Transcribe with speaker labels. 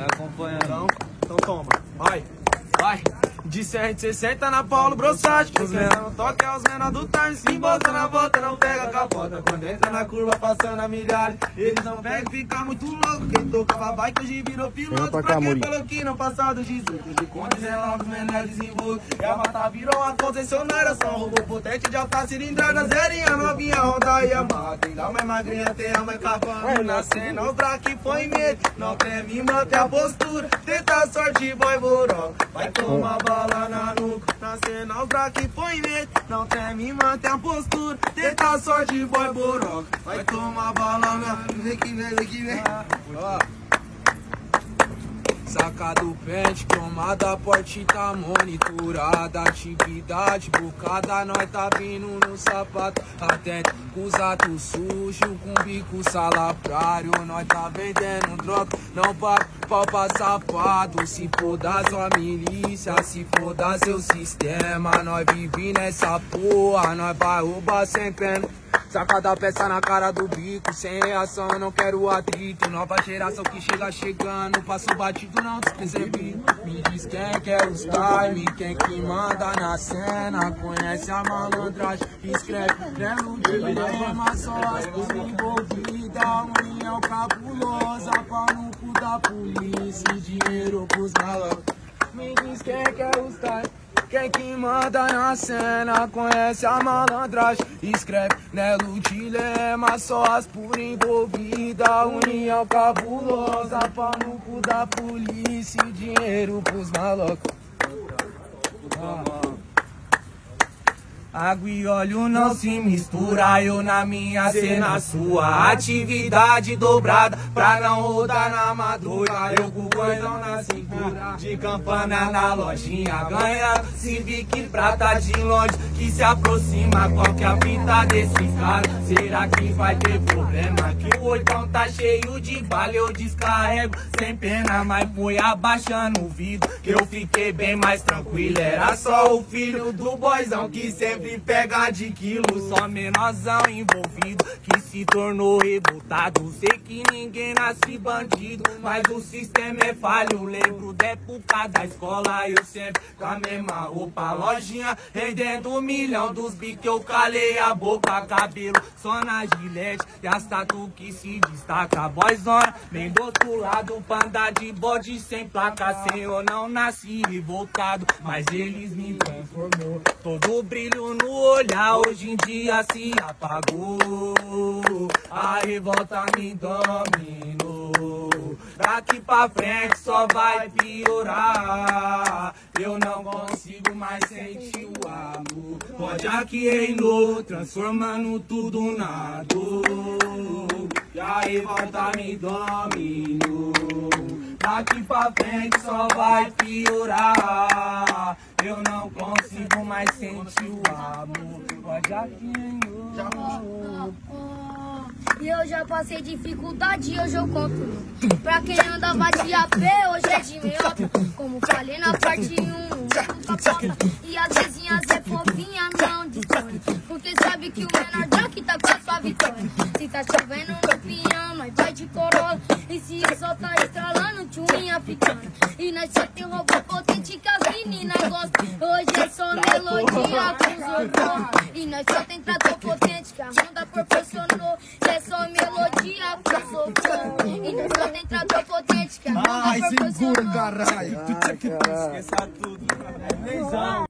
Speaker 1: Vai acompanhando.
Speaker 2: Então, então toma. Vai, vai. De 160 na Paulo Brossati. Os menores toque é os menores do time. Se bota na volta, não pega capota. Quando entra na curva, passando a milhares. Eles não pegam, fica muito louco. Quem tocava bike hoje virou piloto.
Speaker 3: pra
Speaker 2: quem falou que não passado 18. De com 19, os menores desenvolvem. E a mata virou uma concessionária. Só robô potente de alta cilindrada. Zerinha novinha, roda e amarra. Quem dá mais magrinha, tem a mais cavalo. Nascendo, os que põe medo. Não treme, mantém a postura. Tenta a sorte, boy, boró. Vai tomar bala na nuca. Nascendo, os que põe medo. Não treme, mantém a postura. Tenta a sorte, boy, boró. Vai tomar bala na Vem que vem, vem que vem.
Speaker 4: Ó. Saca do pente, cromada, porte tá monitorada Atividade bocada, nós tá vindo no sapato Atento com os atos sujos, com bico salaprário Nós tá vendendo droga, não paga pau pra safado Se for da sua milícia, se for da seu sistema Nós vive nessa porra, nós vai roubar sem pena Saca da peça na cara do bico, sem reação, não quero atrito. Nova geração que chega chegando, passo batido, não despercebido. Me diz quem quer os time, quem que manda na cena. Conhece a malandragem, escreve, lembro de lema, só as envolvidas. União cabulosa, pau no cu da polícia e dinheiro pros malandros. Me diz quem quer os time. Quem que manda na cena conhece a malandragem Escreve Nelo dilema, só as por envolvida União cabulosa, pau no cu da polícia E dinheiro pros malocos Água e óleo não se mistura, eu na minha cena sua Atividade dobrada pra não rodar na madrugada Eu com o coisão na cintura, de campana na lojinha Ganha Civic prata de longe, que se aproxima Qual que é a fita desse cara? Será que vai ter problema? Que o oitão tá cheio de bala, eu descarrego sem pena Mas foi abaixando o vidro, que eu fiquei bem mais tranquilo Era só o filho do boizão que sempre pega de quilo Só menorzão envolvido que se tornou revoltado Sei que ninguém nasce bandido, mas o sistema é falho. Lembro da época da escola, eu sempre com a mesma roupa. Lojinha rendendo um milhão dos bicos eu calei a boca. Cabelo só na gilete e as tatu que se destaca. Boyzona, bem do outro lado, panda de bode sem placa. Sem eu não nasci revoltado, mas eles me transformou. Todo brilho no olhar hoje em dia se apagou A revolta me dominou. Daqui pra frente só vai piorar. Eu não consigo mais sentir o amor. Pode aqui reinou, transformando tudo na dor. E a revolta me dominou Daqui pra frente só vai piorar Eu não consigo mais sentir o amor Pode aqui
Speaker 5: E eu já passei dificuldade, hoje eu conto. Pra quem andava de AP, hoje é de meiota. Como falei na parte 1, capota. E as vizinhas é fofinha, não dispõe. Porque sabe que o menor Jack tá com a sua vitória. Se tá chovendo no pinhão, nós vai de corolla. E se o sol tá estralando, tchuinha africana. E nós só tem robô potente que as meninas gostam. Hoje é só melodia com os hormônios. E nós só tem trator potente que a Honda proporcionou. É só melodia com os hormônios. E nós só tem trator potente que a Honda
Speaker 3: Ai, segura,
Speaker 5: proporcionou.
Speaker 3: caralho.
Speaker 2: Esqueça tudo.